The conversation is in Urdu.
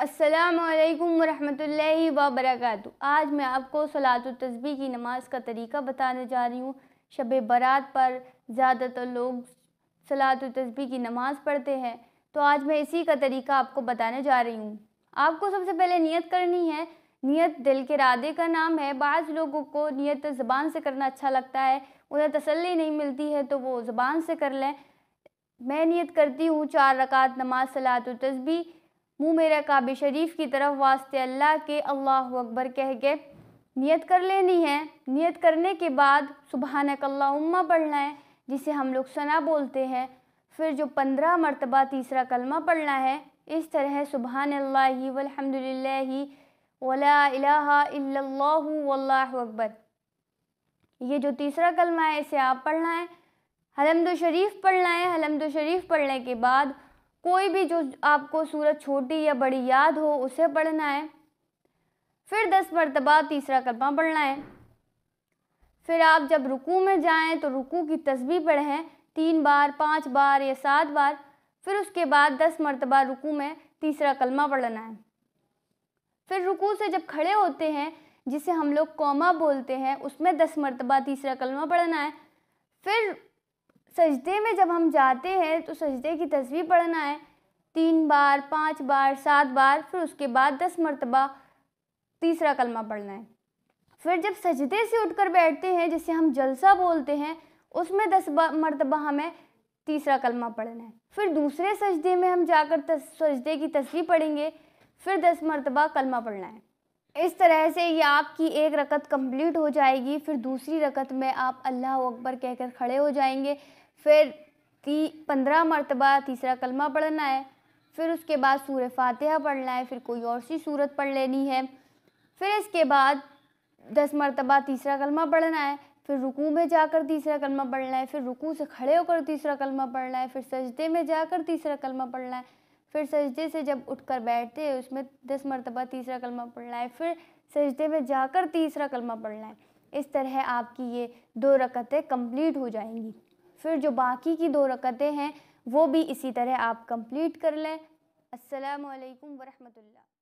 السلام علیکم ورحمۃ اللہ وبرکاتہ۔ آج میں آپ کو صلاۃ التسبیح کی نماز کا طریقہ بتانے جا رہی ہوں۔ شب برات پر زیادہ تر لوگ صلاۃ التسبیح کی نماز پڑھتے ہیں۔ تو آج میں اسی کا طریقہ آپ کو بتانے جا رہی ہوں۔ آپ کو سب سے پہلے نیت کرنی ہے۔ نیت دل کے ارادے کا نام ہے۔ بعض لوگوں کو نیت زبان سے کرنا اچھا لگتا ہے۔ انہیں تسلی نہیں ملتی ہے تو وہ زبان سے کر لیں۔ میں نیت کرتی ہوں چار رکعت نماز صلاۃ التسبیح۔ منہ میرا کعبہ شریف کی طرف واسطے اللہ کے اللہ اکبر کہہ کے نیت کر لینی ہے۔ نیت کرنے کے بعد سبحانک اللہم پڑھنا ہے، جسے ہم لوگ ثنا بولتے ہیں۔ پھر جو پندرہ مرتبہ تیسرا کلمہ پڑھنا ہے، اس طرح سبحان اللہ والحمد للہ ولا الہ الا اللہ واللہ اکبر۔ یہ جو تیسرا کلمہ ہے، اسے آپ پڑھنا ہے۔ حلمد و شریف پڑھنا ہے۔ حلمد و شریف پڑھنے کے بعد کوئی بھی جو آپ کو صورت چھوٹی یا بڑی یاد ہو، اسے پڑھنا ہے۔ پھر دس مرتبہ تیسرا کلمہ پڑھنا ہے۔ پھر آپ جب رکوع میں جائیں تو رکوع کی تسبیح پڑھیں، تین بار، پانچ بار یا سات بار۔ پھر اس کے بعد دس مرتبہ رکوع میں تیسرا کلمہ پڑھنا ہے۔ پھر رکوع سے جب کھڑے ہوتے ہیں، جسے ہم لوگ قومہ بولتے ہیں، اس میں دس مرتبہ تیسرا کلمہ پڑھنا ہے۔ پھر سجدے میں جب ہم جاتے ہیں تو سجدے کی تصویر پڑھنا ہے۔ تین بار، پانچ بار، سات بار، پھر اس کے بعد دس مرتبہ تیسرا کلمہ پڑھنا ہے۔ پھر جب سجدے سے اٹھ کر بیٹھتے ہیں، جسے ہم جلسہ بولتے ہیں، اس میں دس مرتبہ ہمیں تیسرا کلمہ پڑھنا ہے۔ پھر دوسرے سجدے میں ہم جا کر سجدے کی تصویر پڑھیں گے، پھر دس مرتبہ کلمہ پڑھنا ہے۔ اس طرح سے یہ آپ کی ایک رکت کمپلیٹ ہو جائے گی، پھر دوسری رکت میں آپ اللہ اکبر کہہ کر کھڑے ہو جائیں گے، پھر تی، پندرہ مرتبہ تیسرا کلمہ پڑھنا ہے، پھر اس کے بعد سورہ فاتحہ پڑھنا ہے، پھر کوئی اور سی صورت پڑھ لینی ہے، پھر اس کے بعد دس مرتبہ تیسرا کلمہ پڑھنا ہے، پھر رکوع میں جا کر تیسرا کلمہ پڑھنا ہے، پھر رکوع سے کھڑے ہو کر تیسرا کلمہ پڑھنا ہے، پھر سجدے میں جا کر تیسرا کلمہ پڑھنا ہے پھر سجدے سے جب اٹھ کر بیٹھتے ہیں، اس میں دس مرتبہ تیسرا کلمہ پڑھنا ہے، پھر سجدے میں جا کر تیسرا کلمہ پڑھنا ہے۔ اس طرح آپ کی یہ دو رکعتیں کمپلیٹ ہو جائیں گی۔ پھر جو باقی کی دو رکعتیں ہیں، وہ بھی اسی طرح آپ کمپلیٹ کر لیں۔ السلام علیکم ورحمۃ اللہ۔